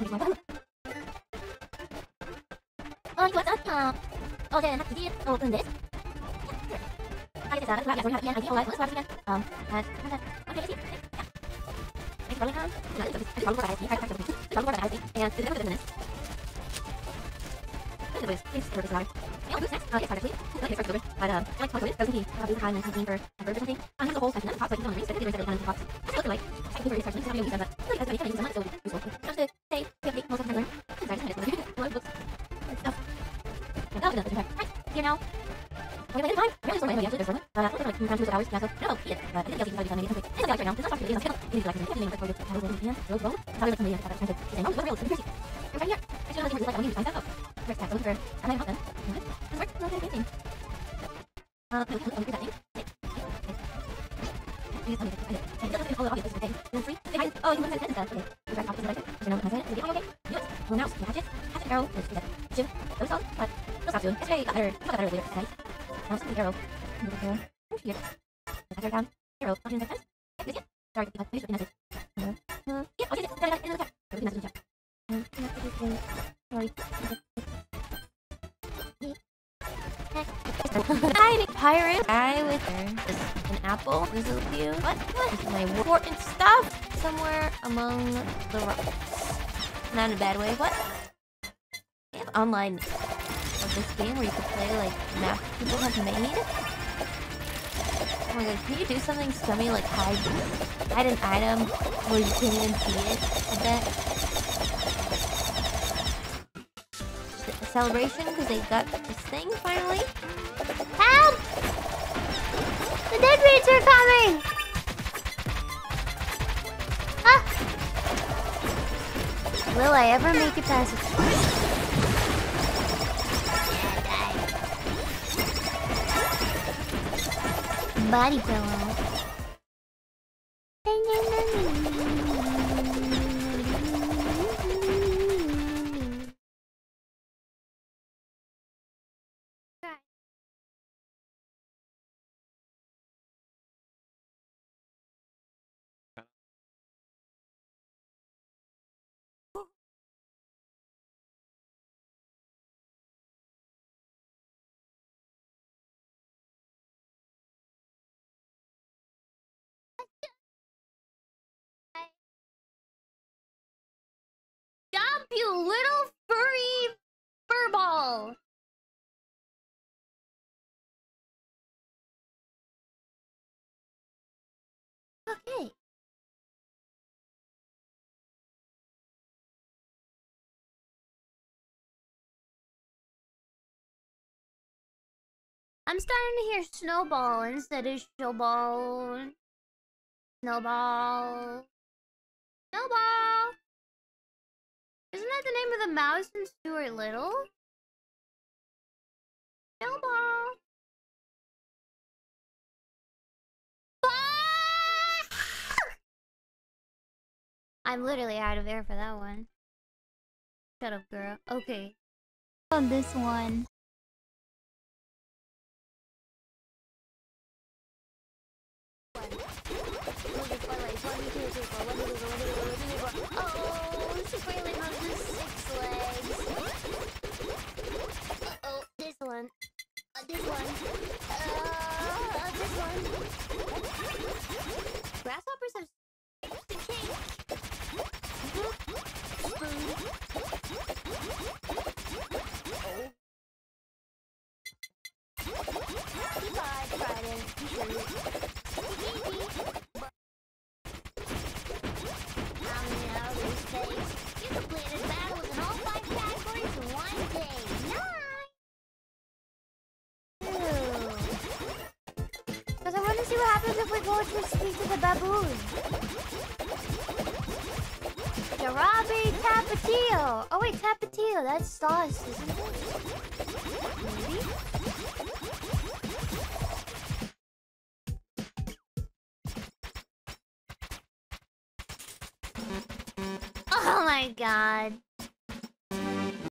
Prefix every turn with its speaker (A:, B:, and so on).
A: Oh, it was a top. Oh, then I did open this. I guess that's right. Yeah, so we have the idea. All right, let's watch again. Um, uh, okay, let's see. Scrolling down. No, it's just scrolling what I see. I can't scroll what I see. And it's never the minutes. This is the Please scroll this live. Yeah, who's next? Uh, yes, actually. Okay, it's over. But, um, I like to talk to it. Doesn't he? Uh, blue time and something for a bird or something. Um, here's a whole section of the pops, like, you don't know, it's better to be very on the pops. That's what I like. I can do very section. It's not going to be done, but I feel like that's what I can use. I'm not so useful. Just to Wait, wait, time. I really sort of answered this one. Uh, I like two hours. Yeah, so no, yeah. But I think I'll be done maybe something. It's like right now. It's not talking to you. It's like it's like for you. How is it? Yeah, road road. Is it coming? I'm trying to. It's crazy. You're right here. Actually, I'm like, I'm for. I'm not. This something. Okay. It. Okay. To. Okay. This know, I okay, okay. It. It. It got better. Got better later tonight. Arrow. Here. Down. Arrow. This it. Sorry, with the message. Uh, uh, got it. Um, sorry.
B: Hi, pirate. Guy with an apple. It with you? What? What is my important stuff? Somewhere among the rocks. Not in a bad way. What? They have online of this game where you could play like maps people have made. Oh my god, can you do something scummy like hide hide an item where you can't even see it? I bet. Celebration because they got this thing finally.
C: Help! The dead are coming! Ah! Will I ever make it past Body pillow.
D: You little furry furball!
C: Okay.
D: I'm starting to hear snowball instead of snowball. Snowball. Snowball! Isn't that the name of the mouse in Stuart Little? Snowball. I'm literally out of air for that one. Shut up, girl. Okay.
C: On this one.
D: Oh,
C: Tapatio. Oh wait, Tapatio. That's sauce, isn't it? Maybe.
D: My god.